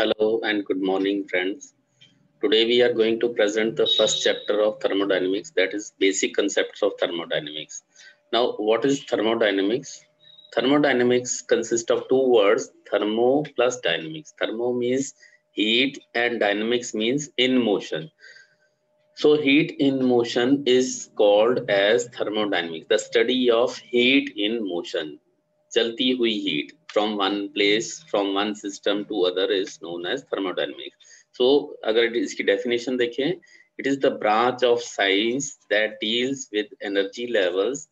Hello and good morning friends. Today we are going to present the first chapter of thermodynamics that is basic concepts of thermodynamics. Now what is thermodynamics? Thermodynamics consists of two words thermo plus dynamics. Thermo means heat and dynamics means in motion. So heat in motion is called as thermodynamics, the study of heat in motion. Chalti hui heat from one place, from one system to other is known as thermodynamics. So अगर इसकी definition देखें, it is the branch of science that deals with energy levels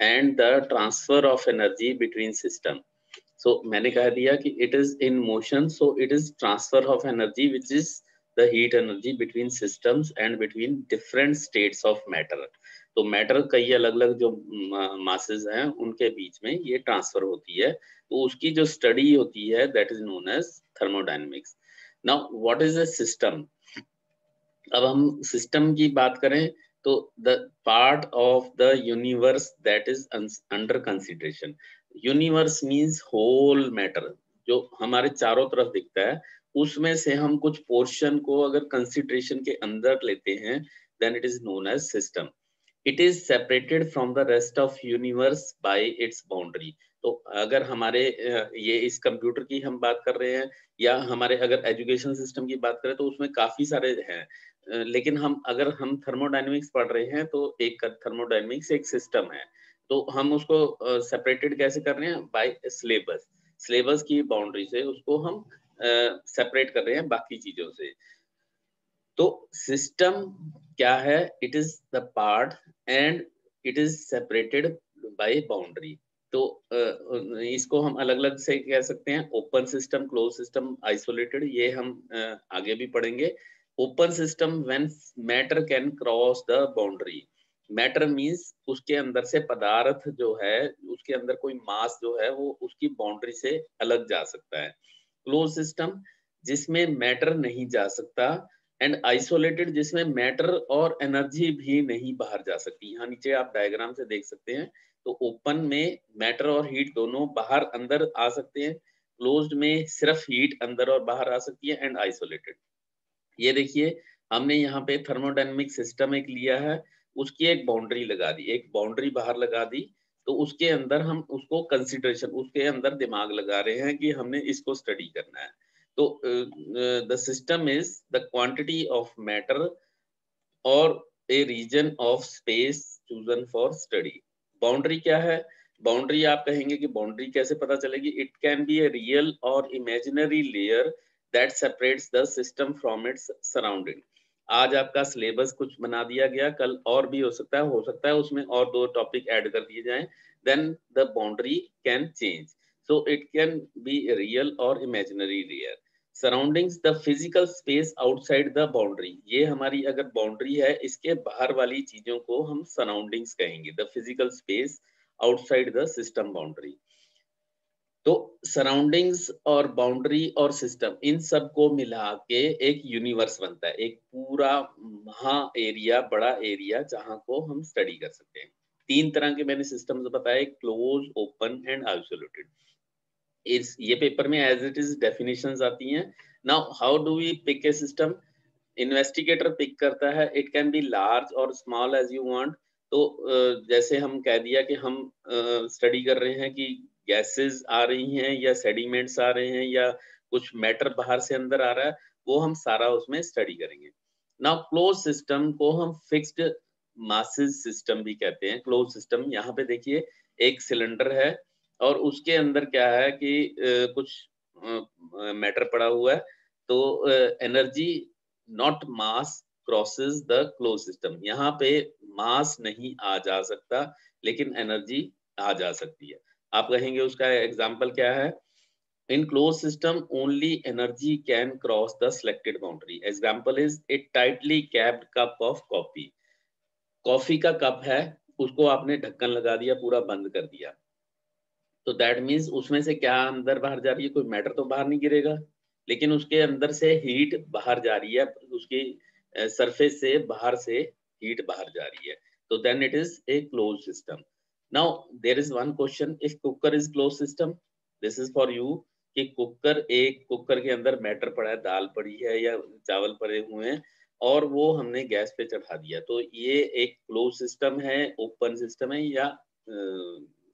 and the transfer of energy between system. So मैंने कह दिया कि it is in motion, so it is transfer of energy which is the heat energy between systems and between different states of matter. तो matter कई अलग अलग जो masses हैं, उनके बीच में ये ट्रांसफ़र होती है। तो उसकी जो स्टडी होती है that is known as thermodynamics now what is a system अब हम सिस्टम की बात करें तो the part of the universe that is under consideration universe means whole matter जो हमारे चारों तरफ़ दिखता है, उसमें से हम कुछ पोर्शन को अगर कंसिडरेशन के अंदर लेते हैं then it is known as system it is separated from the rest of universe by its boundary तो अगर हमारे ये इस कंप्यूटर की हम बात कर रहे हैं, या हमारे अगर एजुकेशन सिस्टम की बात करें तो उसमें काफ़ी सारे हैं। लेकिन हम, अगर हम थर्मोडाइनमिक्स पढ़ रहे हैं तो एक थर्मोडाइनमिक्स एक सिस्टम है। तो हम उसको सेपरेटेड कैसे कर रहे हैं? बाय सिलेबस सिलेबस की बाउंड्री से उसको हम सेपरेट कर रहे हैं बाकी चीज़ों से। तो सिस्टम क्या है? It is the part and it is separated by boundary तो इसको हम अलग अलग से कह सकते हैं open system close system isolated ये हम आगे भी पढ़ेंगे। Open system when matter can cross the boundary matter means उसके अंदर से पदार्थ जो है, उसके अंदर कोई मास जो है, वो उसकी बाउंड्री से अलग जा सकता है। क्लोज सिस्टम जिसमें मैटर नहीं जा सकता एंड आइसोलेटेड जिसमें मैटर और एनर्जी भी नहीं बाहर जा सकती। यहाँ नीचे आप डायग्राम से देख सकते हैं। तो ओपन में मैटर और हीट दोनों बाहर अंदर आ सकते हैं। क्लोज्ड में सिर्फ़ हीट अंदर और बाहर आ सकती है एंड आइसोलेटेड ये देखिए, हमने यहाँ पे थर्मोडाइनमिक सिस्टम एक लिया है। उसकी एक बाउंड्री लगा दी। एक बाउंड्री बाहर लगा दी। तो उसके अंदर हम उसको कंसिडरेशन उसके अंदर दिमाग लगा रहे हैं कि हमने इसको स्टडी करना है। तो the system is the quantity of matter और a region of space chosen for study boundary क्या है? बाउंड्री आप कहेंगे कि बाउंड्री कैसे पता चलेगी? It can be a real और imaginary layer that separates the system from its surrounding आज आपका सिलेबस कुछ बना दिया गया, कल और भी हो सकता है, हो सकता है उसमें और दो टॉपिक ऐड कर दिए जाएँ then the boundary can change so it can be real और imaginary layer surroundings the physical space outside the boundary ये हमारी अगर बाउंड्री है, इसके बाहर वाली चीज़ों को हम सराउंडिंग्स कहेंगे। The physical space outside the system boundary तो सराउंडिंग्स और बाउंड्री और सिस्टम इन सबको मिला के एक यूनिवर्स बनता है। एक पूरा महा एरिया बड़ा एरिया जहाँ को हम स्टडी कर सकते हैं। तीन तरह के मैंने सिस्टम्स बताए क्लोज ओपन एंड आइसोलेटेड इस, ये पेपर में एज इट इज़ डेफिनेशंस आती हैं। Now how do we pick a system investigator pick करता है। इट कैन बी लार्ज और स्मॉल एज यू वांट तो जैसे हम कह दिया कि हम स्टडी कर रहे हैं कि गैसेस आ रही हैं या सेडिमेंट्स आ रहे हैं या कुछ मैटर बाहर से अंदर आ रहा है, वो हम सारा उसमें स्टडी करेंगे। नाउ क्लोज सिस्टम को हम फिक्स्ड मासेस सिस्टम भी कहते हैं। क्लोज सिस्टम यहाँ पे देखिए, एक सिलेंडर है। और उसके अंदर क्या है कि कुछ मैटर पड़ा हुआ है। तो energy not mass crosses the close system यहाँ पे मास नहीं आ जा सकता, लेकिन एनर्जी आ जा सकती है। आप कहेंगे उसका एग्ज़ाम्पल क्या है? In close system only energy can cross the selected boundary example is a tightly capped cup of coffee coffee का कप है, उसको आपने ढक्कन लगा दिया, पूरा बंद कर दिया। तो दैट मीन्स उसमें से क्या अंदर बाहर जा रही है? कोई मैटर तो बाहर नहीं गिरेगा। लेकिन उसके अंदर से हीट बाहर जा रही है। उसकी सरफेस से बाहर से हीट बाहर जा रही है। तो then it is a close system Now, there is one question. If cooker is closed system, this is for you. कि कुकर एक कुकर के अंदर मैटर पड़ा है दाल पड़ी है या चावल पड़े हुए हैं और वो हमने गैस पे चढ़ा दिया। तो ये एक क्लोज सिस्टम है ओपन सिस्टम है या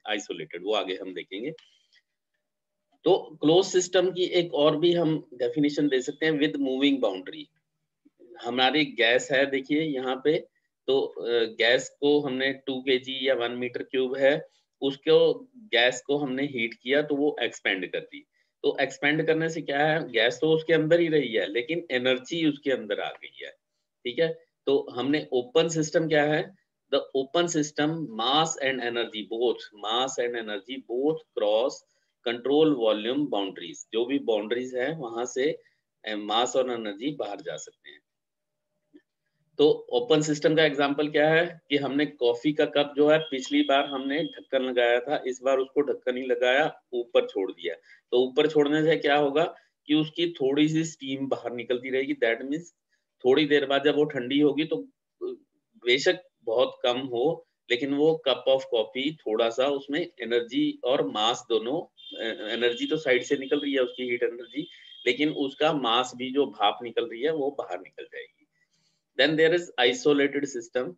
आइसोलेटेड वो आगे हम देखेंगे। तो क्लोज सिस्टम की एक और भी हम डेफिनेशन दे सकते हैं विद मूविंग बाउंड्री हमारी गैस है, देखिए, यहाँ पे तो गैस को हमने टू के या वन मीटर क्यूब है, उसको, गैस को हमने हीट किया तो वो एक्सपेंड कर दी। तो एक्सपेंड करने से क्या है, गैस तो उसके अंदर ही रही है, लेकिन एनर्जी उसके अंदर आ गई है। ठीक है? तो हमने ओपन सिस्टम क्या है the open system mass and energy both mass and energy both cross control volume boundaries जो भी बाउंड्रीज है, वहाँ से मास और एनर्जी बाहर जा सकते हैं। तो ओपन सिस्टम का एग्जांपल क्या है? कि हमने कॉफ़ी का कप जो है, पिछली बार हमने ढक्कन लगाया था, इस बार उसको ढक्कन ही लगाया, ऊपर छोड़ दिया। तो ऊपर छोड़ने से क्या होगा कि उसकी थोड़ी सी स्टीम बाहर निकलती रहेगी। दैट मीन्स थोड़ी देर बाद जब वो ठंडी होगी तो बेशक बहुत कम हो, लेकिन वो कप ऑफ़ कॉफ़ी थोड़ा सा उसमें एनर्जी और मास दोनों एनर्जी तो साइड से निकल रही है उसकी हीट एनर्जी लेकिन उसका मास भी जो भाप निकल रही है वो बाहर निकल जाएगी। Then there is isolated system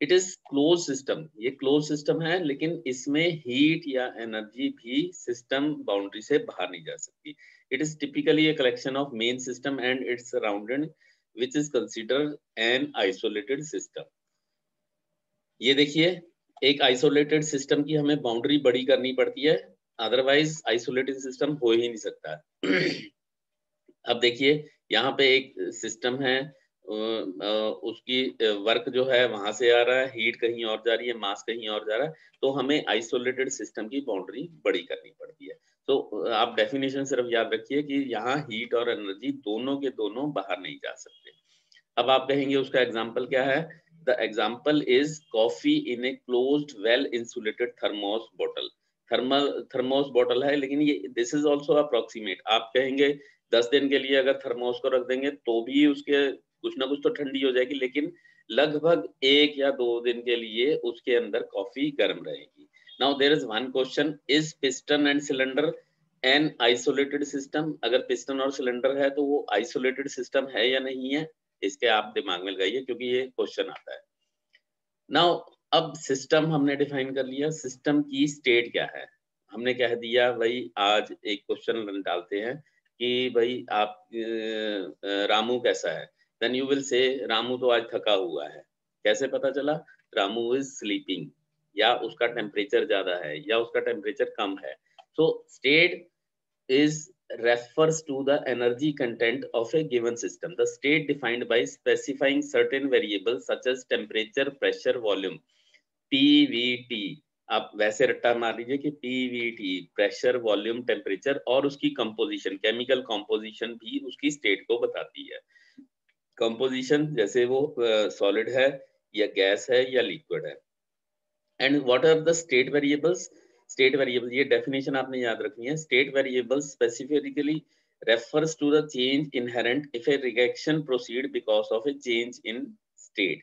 it is close system ये क्लोज सिस्टम है, लेकिन इसमें हीट या एनर्जी भी सिस्टम बाउंड्री से बाहर नहीं जा सकती। It is typically a collection of main system and its surrounded which is consider an isolated system ये देखिए, एक आइसोलेटेड सिस्टम की हमें बाउंड्री बड़ी करनी पड़ती है अदरवाइज़ आइसोलेटेड सिस्टम हो ही नहीं सकता। अब देखिए, यहाँ पे एक सिस्टम है उसकी वर्क जो है वहाँ से आ रहा है हीट कहीं और जा रही है मास कहीं और जा रहा है तो हमें आइसोलेटेड सिस्टम की बाउंड्री बड़ी करनी पड़ती है। तो आप डेफिनेशन सिर्फ़ याद रखिए कि यहाँ हीट और एनर्जी दोनों के दोनों बाहर नहीं जा सकते। अब आप कहेंगे, उसका एग्ज़ाम्पल क्या है? The example is coffee in a close well insulated thermos bottle thermal thermos bottle है, लेकिन ये दिस इज़ ऑल्सो अप्रोक्सीमेट आप कहेंगे, दस दिन के लिए अगर थर्मोस को रख देंगे तो भी उसके कुछ ना कुछ तो ठंडी हो जाएगी, लेकिन लगभग एक या दो दिन के लिए उसके अंदर कॉफ़ी गर्म रहेगी. Now there is one question is piston and cylinder an isolated system अगर पिस्टन और सिलेंडर है तो वो आइसोलेटेड सिस्टम है या नहीं है? इसके आप दिमाग में लगाइए, क्योंकि ये क्वेश्चन आता है। नाउ अब सिस्टम हमने डिफाइन कर लिया सिस्टम की स्टेट क्या है? हमने कह दिया, भाई, आज एक क्वेश्चन डालते हैं कि, भाई, आप रामू कैसा है? Then you will say Ramu तो आज थका हुआ है। कैसे पता चला? रामू इज़ स्लीपिंग या उसका टेम्परेचर ज़्यादा है, या उसका टेम्परेचर कम है। So state is refers to the energy content of a given system. The state defined by specifying certain variables such as temperature, pressure, volume. PVT. आप वैसे रट्टा मार लीजिए कि PVT, प्रेशर वॉल्यूम टेम्परेचर और उसकी कंपोजिशन केमिकल कंपोजिशन भी उसकी स्टेट को बताती है कंपोजिशन जैसे वो सॉलिड uh, है या गैस है या लिक्विड है and what are the state variables state variable ये डेफिनेशन आपने याद रखनी है state variable specifically refers to the change inherent if a reaction proceed because of a change in state.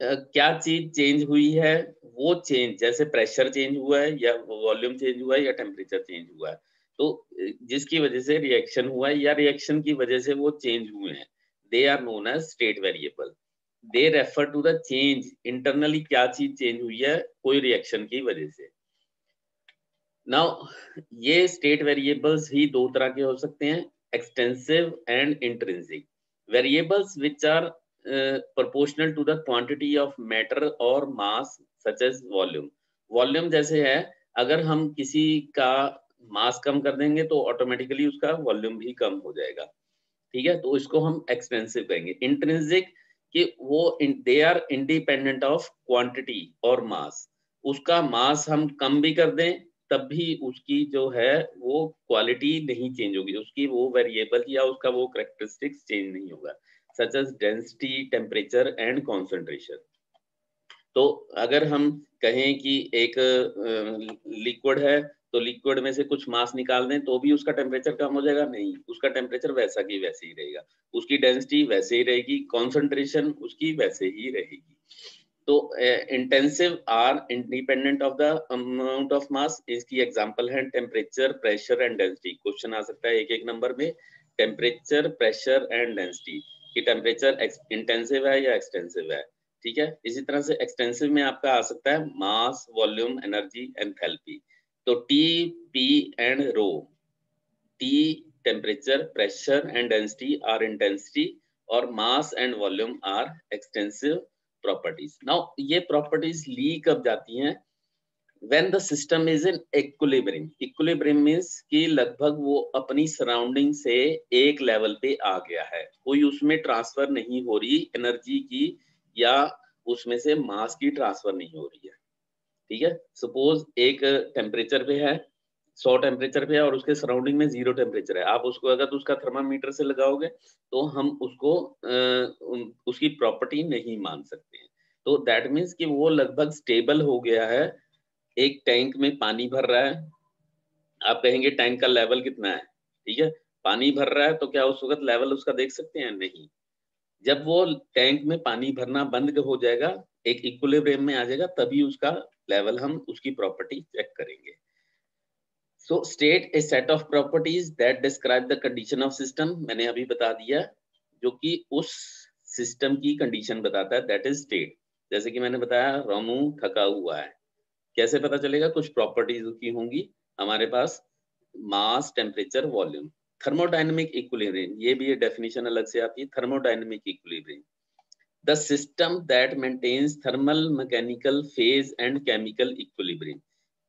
uh, क्या चीज़ चेंज हुई है? वो चेंज जैसे प्रेशर चेंज हुआ है या वॉल्यूम चेंज हुआ है या टेम्परेचर चेंज हुआ है। तो जिसकी वजह से रिएक्शन हुआ है या रिएक्शन की वजह से वो चेंज हुए हैं। They are known as state variable. They refer to the change internally क्या चीज़ चेंज हुई है? कोई रिएक्शन की वजह से। नाउ ये स्टेट वेरिएबल्स ही दो तरह के हो सकते हैं extensive and intrinsic variables which are proportional to the quantity of matter or mass, such as volume. Volume जैसे है, अगर हम किसी का मास कम कर देंगे तो ऑटोमेटिकली उसका वॉल्यूम भी कम हो जाएगा। ठीक है? तो इसको हम एक्सपेंसिव कहेंगे। इंट्रेंसिक कि वो they are independent of quantity और मास उसका मास हम कम भी कर दें तब भी उसकी जो है, वो क्वालिटी नहीं चेंज होगी। उसकी वो वेरिएबल या उसका वो करेक्टरिस्टिक्स चेंज नहीं होगा। Such as density temperature and concentration तो अगर हम कहें कि एक लिक्विड है तो लिक्विड में से कुछ मास निकाल दें तो भी उसका टेम्परेचर कम हो जाएगा? नहीं। उसका टेम्परेचर वैसा की वैसे ही रहेगा। उसकी डेंसिटी वैसे ही रहेगी कॉन्सेंट्रेशन उसकी वैसे ही रहेगी। तो intensive are independent of the amount of mass इसकी एग्जांपल है temperature pressure and density question आ सकता है एक एक नंबर में टेम्परेचर प्रेशर एंड डेंसिटी कि टेम्परेचर इंटेंसिव है या एक्सटेंसिव है? ठीक है? इसी तरह से एक्सटेंसिव में आपका आ सकता है mass volume energy and enthalpy तो T P and rho T temperature pressure and density are intensity और mass and volume are extensive properties now ये प्रॉपर्टीज़ ली कब जाती हैं when the system is in equilibrium. Equilibrium means कि लगभग वो अपनी सराउंडिंग से एक लेवल पे आ गया है। कोई उसमें ट्रांसफ़र नहीं हो रही एनर्जी की या उसमें से मास की ट्रांसफ़र नहीं हो रही है। ठीक है? सपोज़ एक टेम्परेचर पे है सौ टेम्परेचर पे है और उसके सराउंडिंग में ज़ीरो टेम्परेचर है। आप उसको अगर तो उसका थर्मामीटर से लगाओगे तो हम उसको उसकी प्रॉपर्टी नहीं मान सकते हैं। तो दैट मीन्स कि वो लगभग स्टेबल हो गया है। एक टैंक में पानी भर रहा है। आप कहेंगे टैंक का लेवल कितना है? ठीक है? पानी भर रहा है तो क्या उस वक्त लेवल उसका देख सकते हैं? नहीं। जब वो टैंक में पानी भरना बंद हो जाएगा, एक इक्विलिब्रियम में आ जाएगा, तभी उसका लेवल हम उसकी प्रॉपर्टी चेक करेंगे। So state a set of properties that describe the condition of system मैंने अभी बता दिया जो कि उस सिस्टम की कंडीशन बताता है दैट इज़ स्टेट जैसे कि मैंने बताया, रामू थका हुआ है। कैसे पता चलेगा? कुछ प्रॉपर्टीज़ की होंगी। हमारे पास mass temperature volume thermodynamic equilibrium ये भी डेफिनेशन अलग से आती है। Thermodynamic equilibrium the system that maintains thermal mechanical phase and chemical equilibrium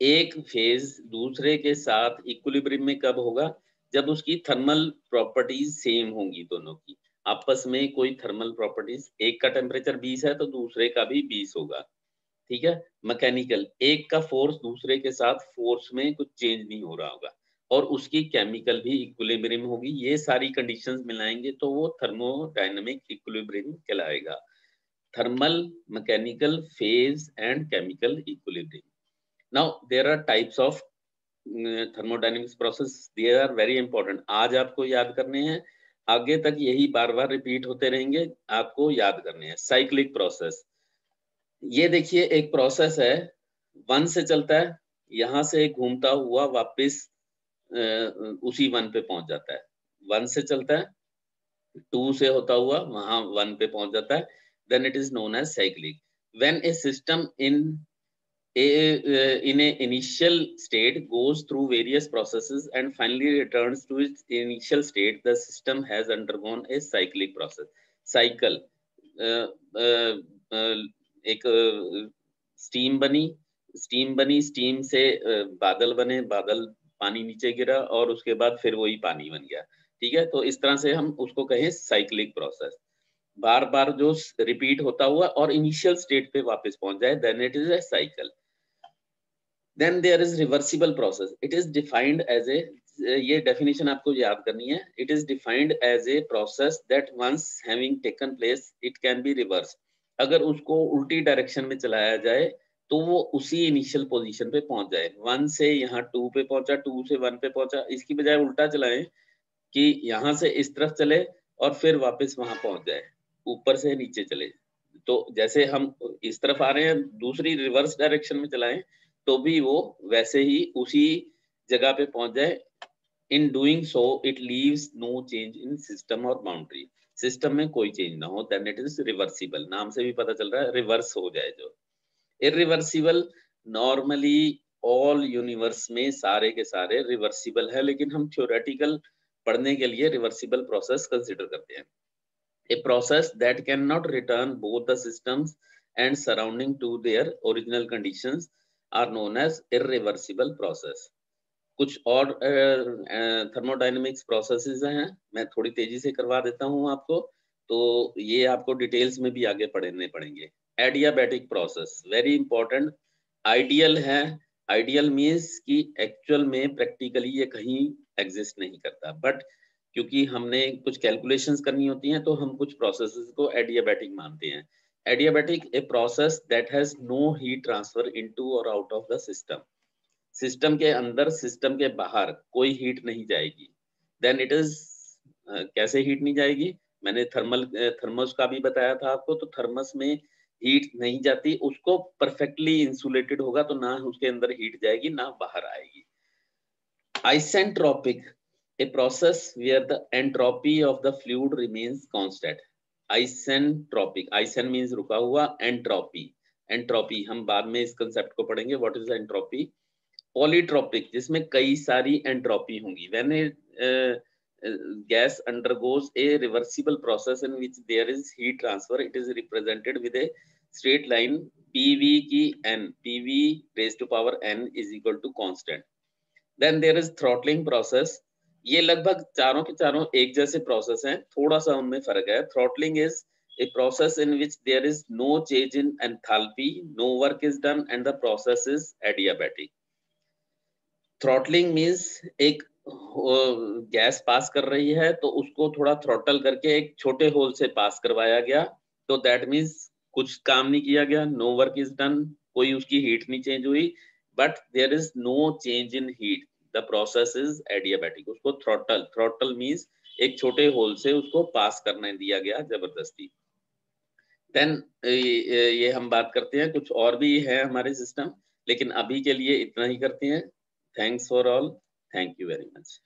एक फ़ेज़ दूसरे के साथ इक्विलिब्रियम में कब होगा? जब उसकी थर्मल प्रॉपर्टीज़ सेम होंगी दोनों की। आपस में कोई थर्मल प्रॉपर्टीज़ एक का टेम्परेचर 20 है तो दूसरे का भी 20 होगा। ठीक है? मैकेनिकल एक का फोर्स दूसरे के साथ फोर्स में कुछ चेंज नहीं हो रहा होगा। और उसकी केमिकल भी इक्विलिब्रियम होगी। ये सारी कंडीशंस मिलाएँगे तो वो थर्मोडाइनमिक इक्विलिब्रियम कहलाएगा। Thermal mechanical phase and chemical equilibrium now there are types of uh, thermodynamics process. They are very important. आज आपको याद करने हैं। आगे तक यही बार बार रिपीट होते रहेंगे। आपको याद करने हैं। साइक्लिक प्रोसेस ये देखिए एक प्रोसेस है। वन से चलता है। यहाँ से घूमता हुआ वापस उसी वन पे पहुँच जाता है। वन से चलता है। टू से होता हुआ वहाँ वन पे पहुँच जाता है। Then it is known as cyclic when a system in a, uh, in a initial state goes through various processes and finally returns to its initial state the system has undergone a cyclic process cycle uh, uh, uh, एक steam बनी steam बनी steam से बादल बने बादल पानी नीचे गिरा और उसके बाद फिर वही पानी बन गया ठीक है तो इस तरह से हम उसको कहें साइक्लिक प्रोसेस बार बार जो रिपीट होता हुआ और इनिशियल स्टेट पे वापस पहुँच जाए then it is a cycle then there is reversible process it is defined as a ये डेफिनेशन आपको याद करनी है. It is defined as a process that once having taken place it can be reverse अगर उसको उल्टी डायरेक्शन में चलाया जाए तो वो उसी इनिशियल पोजीशन पे पहुँच जाए. वन से यहाँ टू पे पहुँचा टू से वन पे पहुँचा. इसकी बजाय उल्टा चलाएँ कि यहाँ से इस तरफ़ चले और फिर वापस वहाँ पहुँच जाए. ऊपर से नीचे चले. तो जैसे हम इस तरफ़ आ रहे हैं, दूसरी रिवर्स डायरेक्शन में चलाएँ तो भी वो वैसे ही उसी जगह पे पहुँच जाए। In doing so it leaves no change in system और बाउंड्री सिस्टम में कोई चेंज ना हो देन इट इज़ रिवर्सिबल नाम से भी पता चल रहा है रिवर्स हो जाए जो। इरिवर्सिबल नॉर्मली ऑल यूनिवर्स में सारे के सारे रिवर्सिबल है, लेकिन हम थ्योरेटिकल पढ़ने के लिए रिवर्सिबल प्रोसेस कंसिडर करते हैं। A process that can not return both the systems and surrounding to their original conditions are known as irreversible process कुछ और थर्मोडाइनमिक्स uh, प्रोसेसेस हैं। मैं थोड़ी तेज़ी से करवा देता हूँ आपको। तो ये आपको डिटेल्स में भी आगे पढ़ने पड़ेंगे। Adiabatic process very important ideal है। आइडियल मीन्स कि एक्चुअल में प्रैक्टिकली ये कहीं एग्जिस्ट नहीं करता। बट क्योंकि हमने कुछ कैलकुलेशंस करनी होती हैं तो हम कुछ प्रोसेसेस को एडियाबैटिक मानते हैं। Adiabatic, a process that has no heat transfer into or out of the system. System के अंदर सिस्टम के बाहर कोई हीट नहीं जाएगी। देन इट इज़ कैसे हीट नहीं जाएगी? मैंने थर्मल थर्मस का भी बताया था आपको तो थर्मस में हीट नहीं जाती, उसको परफेक्टली इंसुलेटेड होगा तो ना उसके अंदर हीट जाएगी, ना बाहर आएगी। Isentropic a process where the entropy of the fluid remains constant isentropic isen means रुका हुआ entropy entropy हम बाद में इस कंसेप्ट को पढ़ेंगे what is entropy polytropic जिसमें कई सारी entropy होंगी a uh, gas undergoes a reversible process in which there is heat transfer it is represented with a straight line pv की n pv raised to power n is equal to constant then there is throttling process ये लगभग चारों के चारों एक जैसे process हैं थोड़ा सा उनमें फ़र्क है। Throttling is a process in which there is no change in enthalpy, no work is done, and the process is adiabatic. Throttling means एक गैस पास कर रही है तो उसको थोड़ा थ्रोटल करके एक छोटे होल से पास करवाया गया। तो दैट मीन्स कुछ काम नहीं किया गया नो वर्क इज़ डन कोई उसकी हीट नहीं चेंज हुई but there is no change in heat the process is adiabatic उसको थ्रोटल थ्रोटल मीन्स एक छोटे होल से उसको पास करने दिया गया ज़बरदस्ती। देन ये हम बात करते हैं, कुछ और भी है हमारे सिस्टम लेकिन अभी के लिए इतना ही करते हैं। Thanks for all thank you very much.